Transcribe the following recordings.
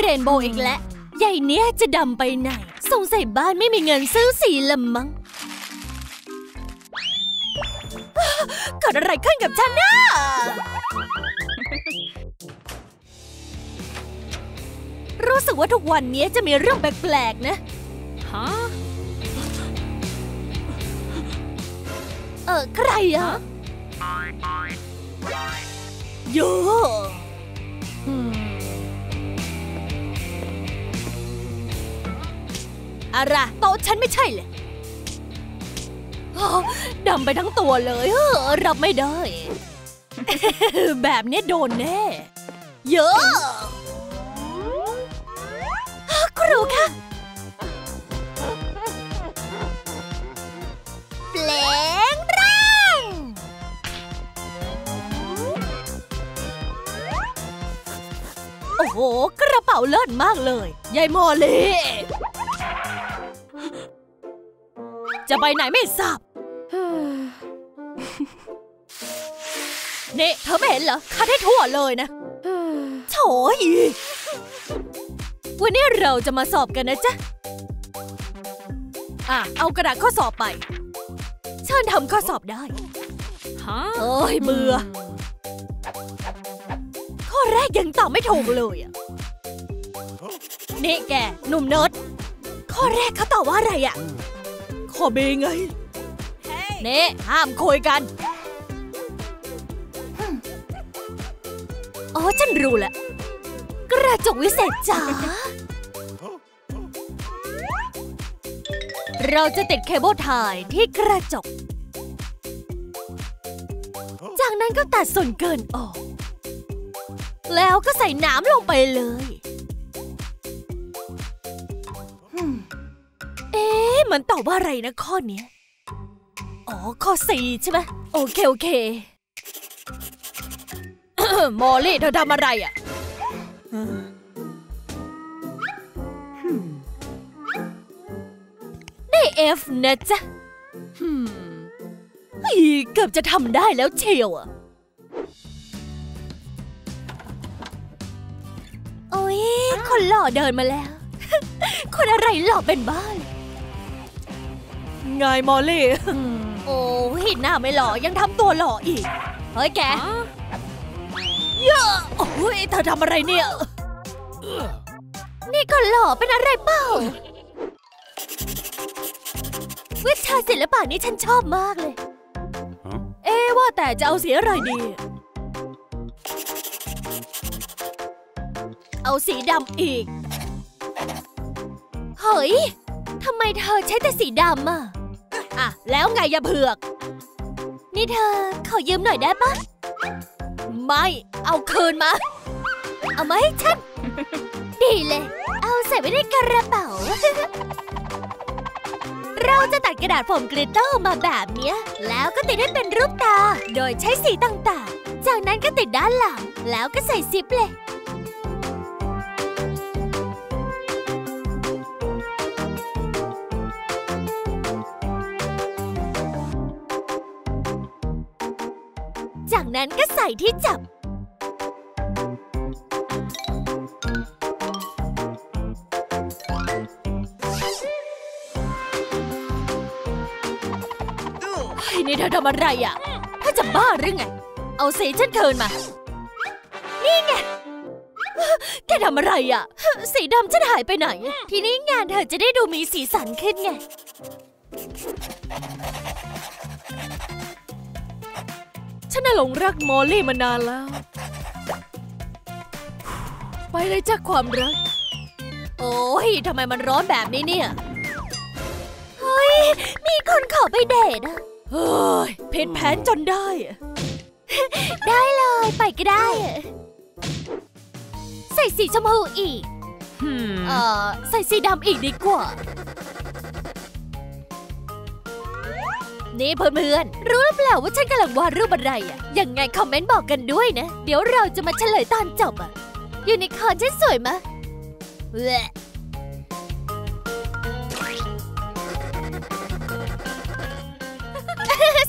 เรนโบว์อีกแล้วใหญ่เนี้ยจะดำไปไหน สงสัยบ้านไม่มีเงินซื้อสีละมั้งเกิดอะไรขึ้นกับฉันนะรู้สึกว่าทุกวันนี้จะมีเรื่องแปลกๆนะ ฮะ เออใครอะโย อะไรโต๊ะฉันไม่ใช่เลยอ้าวดำไปทั้งตัวเลยเออรับไม่ได้ แบบนี้โดนแน่ เยอะครูค่ะแปลงร่างโอ้โห กระเป๋าเลิศมากเลย ยายโมลี จะไปไหนไม่ทราบ นี่เธอไม่เห็นเหรอคัดให้ทั่วเลยนะโถยวันนี้เราจะมาสอบกันนะจ๊ะ อะ เอากระดาษข้อสอบไปเชิญทำข้อสอบได้ฮะเอ้ยเบื่อ ข้อแรกยังตอบไม่ถูกเลยอะนี่แก หนุ่มเนิร์ดข้อแรกเขาตอบว่าอะไรอะ ข้อเบไงนี่ห้ามคุยกัน อ๋อ ฉันรู้แล้วกระจกวิเศษจ๋า เราจะติดเคเบิลไทยที่กระจก จากนั้นก็ตัดส่วนเกินออก แล้วก็ใส่น้ำลงไปเลย มันตอบว่าอะไรนะข้อเนี้ย อ๋อ ข้อสี่ใช่ไหมโอเค โอเค มอลลี่เธอทำอะไรอะได้เอฟนะจ๊ะฮึมเฮ้ยเกือบจะทำได้แล้วเชียวอะโอ้ยคนหล่อเดินมาแล้ว คนอะไรหล่อเป็นบ้าน ไงมอลลี่ โอ้ยหน้าไม่หล่อยังทำตัวหล่ออีก เฮ้ยแกฮะเยอะโอ้ยเธอทำอะไรเนี่ย นี่คนหล่อเป็นอะไรเปล่า วิชาศิลปะนี้ฉันชอบมากเลย เอ๊ะว่าแต่จะเอาสีอะไรดี เอาสีดำอีก เฮ้ยทำไมเธอใช้แต่สีดำอะ อะ แล้วไงอย่าเผือก นี่เธอขอยืมหน่อยได้ปะไม่ เอาคืนมา เอามาให้ฉัน ดีเลย เอาใส่ไว้ในกระเป๋า เราจะตัดกระดาษโฟมกลิตเตอร์มาแบบเนี้ย แล้วก็ติดให้เป็นรูปตา โดยใช้สีต่างๆ จากนั้นก็ติดด้านหลัง แล้วก็ใส่ซิปเลย จากนั้นก็ใส่ที่จับ เฮ้ยนี่เธอทำอะไรอะถ้าจะบ้าหรือไง เอาสีฉันเคินมา นี่ไง แกทำอะไรอะ สีดำฉันหายไปไหน ทีนี้งานเธอจะได้ดูมีสีสันขึ้นไง ฉันน่ะหลงรักมอลลี่มานานแล้ว ไปเลยจ้าความรัก โอ้ยทำไมมันร้อนแบบนี้เนี่ย เฮ้ย มีคนขอไปเดทอะเฮ้ยผิดแผนจนได้อะได้เลยไปก็ได้อะใส่สีชมพูอีกฮึมเอ่อใส่สีดำอีกดีกว่า นี่เพื่อนๆ รู้หรือเปล่าว่าฉันกำลังวาดรูปอะไรอะยังไงคอมเมนต์บอกกันด้วยนะ เดี๋ยวเราจะมาเฉลยตอนจบอะยูนิคอร์นฉันสวยมะแหละ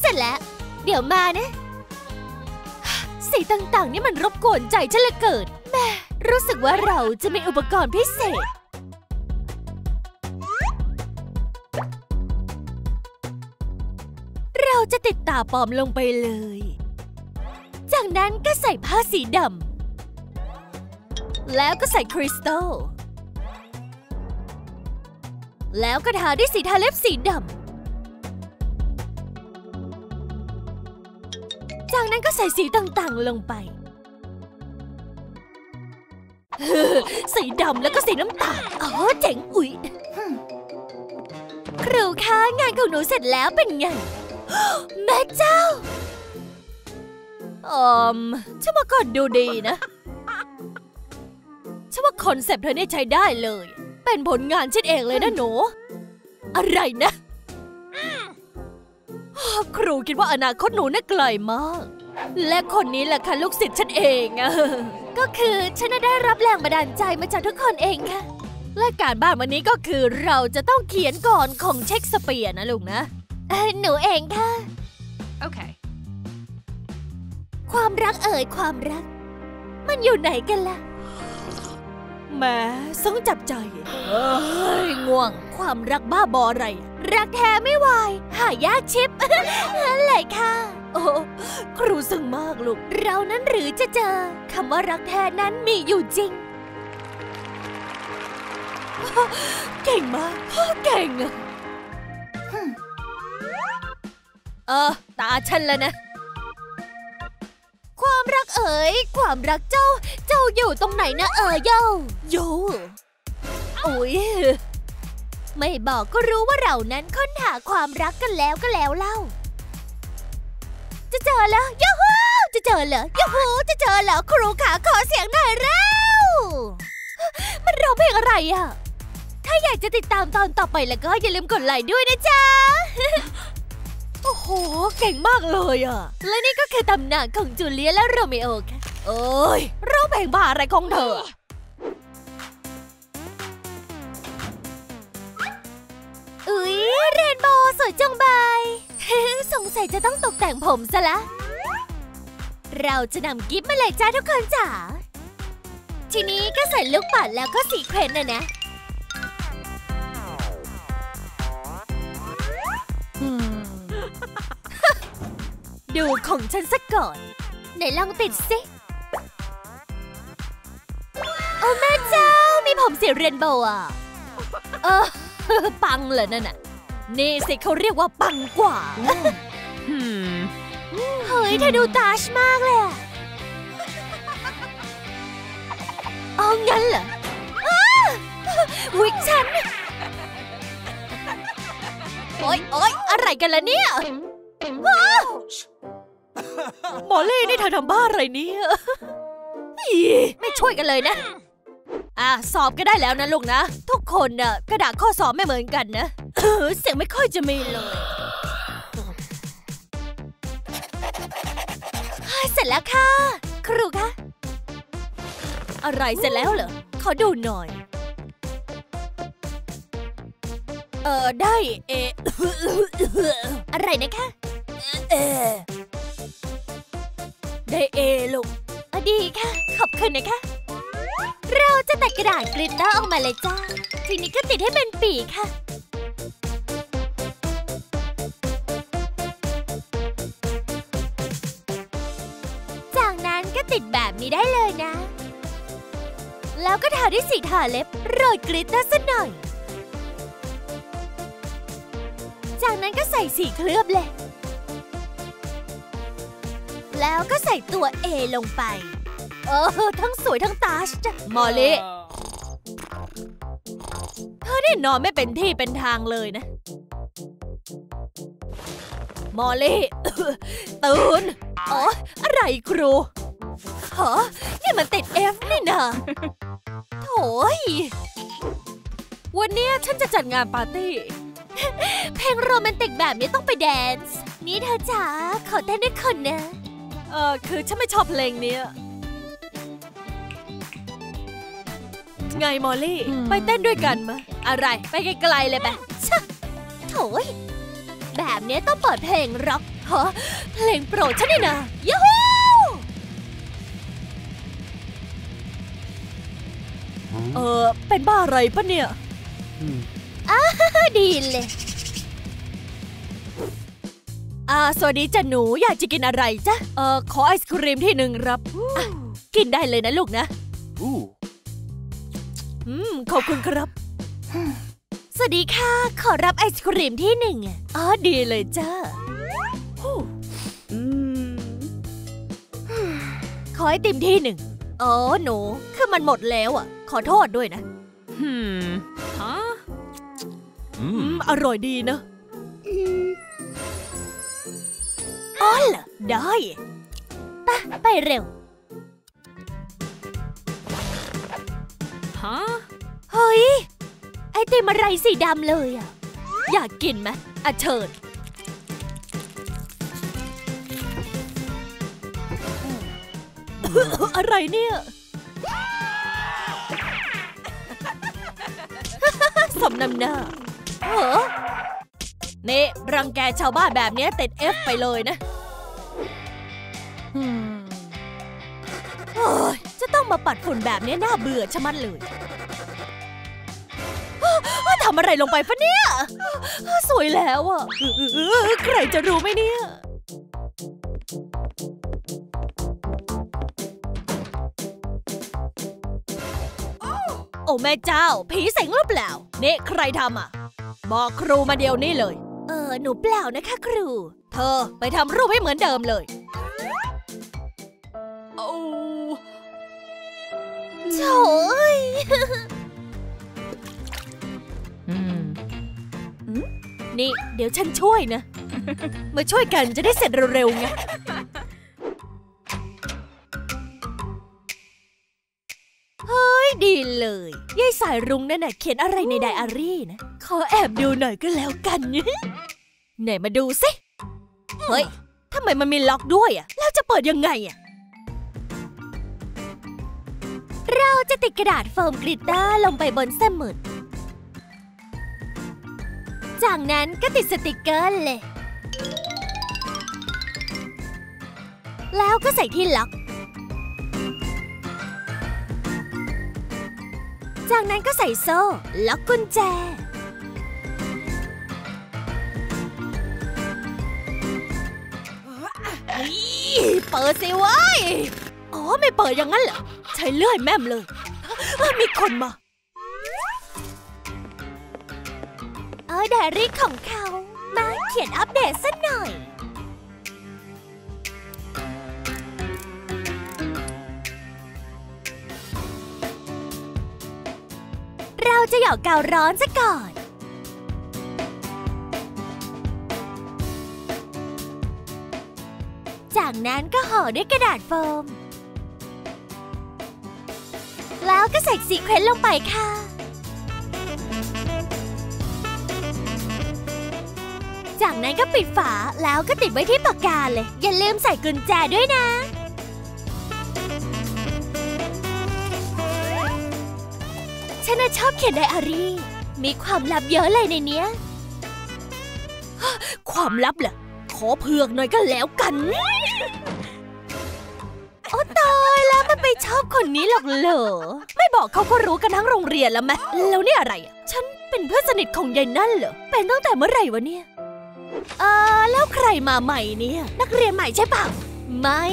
เสร็จแล้ว เดี๋ยวมานะ สีต่างๆ นี่มันรบกวนใจฉันเหลือเกินแม่รู้สึกว่าเราจะมีอุปกรณ์พิเศษ จะติดตาปลอมลงไปเลย จากนั้นก็ใส่ผ้าสีดำ แล้วก็ใส่คริสตัล แล้วก็ทาด้วยสีทาเล็บสีดำ จากนั้นก็ใส่สีต่างๆลงไป สีดำแล้วก็สีน้ำตาล อ๋อ เจ๋ง อุ๊ย ครูคะงานของหนูเสร็จแล้วเป็นไง แม่เจ้าอืมฉันว่าก็ดูดีนะฉันว่าคอนเซปต์เธอเนี่ยใช้ได้เลย เป็นผลงานฉันเองเลยนะหนู อะไรนะครูคิดว่าอนาคตหนูน่ะไกลมาก และคนนี้แหละค่ะลูกศิษย์ฉันเองอะก็คือฉันน่ะได้รับแรงบันดาลใจมาจากทุกคนเองค่ะและการบ้านวันนี้ก็คือเราจะต้องเขียนก่อนของเช็คสเปียร์นะลูกนะเอ่อ หนูเองค่ะ Okay. ความรักเอ่ยความรัก มันอยู่ไหนกันล่ะแหมสงจับใจ เอ้ยง่วง ความรักบ้าบออะไร รักแท้ไม่ไหวหายากชิปอะไรค่ะ โอ้ครูซึ้งมากลูก เรานั้นหรือจะเจอคำว่ารักแท้นั้นมีอยู่จริง เก่งมากเก่งอะ เออ ตาฉันแล้วนะ ความรักเอ๋ย ความรักเจ้า เจ้าอยู่ตรงไหนนะเอ๋ยโยโยโอ้ยไม่บอกก็รู้ว่าเรานั้นค้นหาความรักกันแล้วก็แล้วเล่า จะเจอแล้วยูฮูจะเจอเหรอยูฮูจะเจอเหรอครูขาขอเสียงหน่อยเร็วมันร้องเพลงอะไรอะ ถ้าอยากจะติดตามตอนต่อไปแล้วก็อย่าลืมกดไลค์ด้วยนะจ๊ะ โอ้โห เก่งมากเลยอะ และนี่ก็คือตำนานของจูเลียและโรเมโอค่ะโอ้ยร้องเพลงบ้าอะไรของเธออุ๊ยเรนโบว์สวยจังใบสงสัยจะต้องตกแต่งผมซะละ เราจะนำกิฟต์มาเลยจ้าทุกคนจ๋า ทีนี้ก็ใส่ลูกปัดแล้วก็สีเควนนะนะ ดูของฉันสักก่อน ไหนลองติดสิ โอ้แม่เจ้า มีผมสีเรนโบว์อะ เออ ปังเหรอนั่นน่ะ นี่สิเขาเรียกว่าปังกว่า Hmm. เฮ้ยเธอดูตาชมากเลยอะเอางั้นเหรออ้าวิกฉัน โอ๊ยโอ๊ยอะไรกันล่ะเนี่ยอ้า หมอเล่นี่เธอทำบ้าอะไรเนี่ยไม่ช่วยกันเลยนะ อะ สอบก็ได้แล้วนะลูกนะ ทุกคนน่ะกระดาษข้อสอบไม่เหมือนกันนะเออเสียงไม่ค่อยจะมีเลย เสร็จแล้วค่ะ ครูคะ อะไรเสร็จแล้วเหรอ ขอดูหน่อย เออได้ เอ อะไรนะคะ เออ ได้เอลูกอดีค่ะ ขอบคุณนะคะ เราจะตัดกระดาษกลิตเตอร์ออกมาเลยจ้า ทีนี้ก็ติดให้เป็นปีกค่ะจากนั้นก็ติดแบบนี้ได้เลยนะ แล้วก็ทาด้วยสีทาเล็บโรยกลิตเตอร์สักหน่อย จากนั้นก็ใส่สีเคลือบเลย แล้วก็ใส่ตัว A ลงไป เออ ทั้งสวยทั้งตาชจ้ะมอลลี่เธอนี่นอนไม่เป็นที่เป็นทางเลยนะ มอลลี่ตื่นอ๋อ อะไรครูฮะนี่มันติด F นี่นาโถยวันเนี้ยฉันจะจัดงานปาร์ตี้ เพลงโรแมนติกแบบนี้ต้องไปแดนซ์ นี่เธอจ๋าขอเต้นด้วยคนนะ เออคือฉันไม่ชอบเพลงเนี้ยไงมอลลี่อืมไปเต้นด้วยกันมะ อะไร ไปไกลๆเลยไปชะโถยแบบเนี้ยต้องเปิดเพลงร็อกฮะเพลงโปรดฉันนี่นะยูฮูเออเป็นบ้าอะไรปะเนี่ยดีเลย อ่าสวัสดีจ้ะหนูอยากจะกินอะไรจ๊ะเออขอไอศครีมที่หนึ่งครับอะกินได้เลยนะลูกนะ Ooh. อืมขอบคุณครับ สวัสดีค่ะ ขอรับไอศครีมที่หนึ่งอะอ๋อดีเลยจ้าขอไอติมที่หนึ่งอ๋อหนูคือมันหมดแล้วอะ ขอโทษด้วยนะ Hmm. Huh? อืม Mmm. อร่อยดีนะ อ๋อเหรอได้ไปไปเร็ว Huh? เฮ้ย ไอติมอะไรสีดำเลยอะ อยากกินไหมอะเชิญอะไรเนี่ยสมนำหน้าเออนี่ รังแกชาวบ้านแบบเนี้ยติด F ไปเลยนะ มาปัดฝุ่นแบบนี้น่าเบื่อชะมัดเลยอ้าวทำอะไรลงไปฟะเนี่ยอ้าวสวยแล้วอะเออใครจะรู้ไหมเนี่ย โอ้แม่เจ้า ผีสิงหรือเปล่า เนี่ยใครทำอะ บอกครูมาเดียวนี้เลย เออ หนูเปล่านะคะครู เธอไปทำรูปให้เหมือนเดิมเลย โถ่เอ้ย Hmm. นี่ เดี๋ยวฉันช่วยนะ มาช่วยกันจะได้เสร็จเร็วๆไงเฮ้ย ดีเลยยายสายรุ้งนั่นน่ะเขียนอะไรในไดอารี่นะ ขอแอบดูหน่อยก็แล้วกันไหนมาดูสิ เฮ้ยทำไมมันมีล็อกด้วยอะ แล้วจะเปิดยังไงอะ เราจะติดกระดาษโฟม glitter ลงไปบนสมุด จากนั้นก็ติดสติกเกอร์เลย แล้วก็ใส่ที่ล็อก จากนั้นก็ใส่โซ่ ล็อกกุญแจเฮ้ยเปิดสิเว้ย อ๋อ ไม่เปิดอย่างนั้นเหรอ ช้เลื่อยแม่มเลย มีคนมา เออไดอารี่ของเขา มาเขียนอัปเดตสักหน่อย เราจะหยอกกาวร้อนซะก่อนจากนั้นก็ห่อด้วยกระดาษโฟม แล้วก็ใส่ซีเควนต์ลงไปค่ะ จากนั้นก็ปิดฝาแล้วก็ติดไว้ที่ปากกาเลย อย่าลืมใส่กุญแจด้วยนะ ฉันน่ะชอบเขียนไดอารี่ มีความลับเยอะเลยในเนี้ย ความลับเหรอขอเผือกหน่อยก็แล้วกัน ฉันไปชอบคนนี้หรอกเหรอ ไม่บอกเขาก็รู้กันทั้งโรงเรียนแล้วไหมแล้วนี่อะไร ฉันเป็นเพื่อนสนิทของยายนั่นเหรอ เป็นตั้งแต่เมื่อไหร่วะเนี่ย เออแล้วใครมาใหม่เนี่ย นักเรียนใหม่ใช่ปะไม่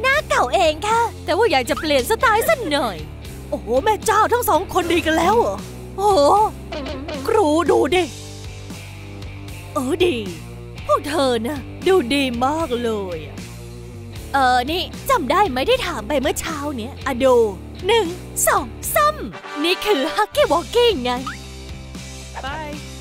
หน้าเก่าเองค่ะ แต่ว่าอยากจะเปลี่ยนสไตล์สักหน่อย โอ้โหแม่เจ้าทั้งสองคนดีกันแล้วเหรอ โอ้โหครูดูดิ เออดี พวกเธอนะดูดีมากเลยอะ เออนี่จำได้ไหมที่ถามไปเมื่อเช้าเนี้ยอะดูหนึ่งสองซ้ำนี่คือฮักกี้วอกกิ้งไง Bye.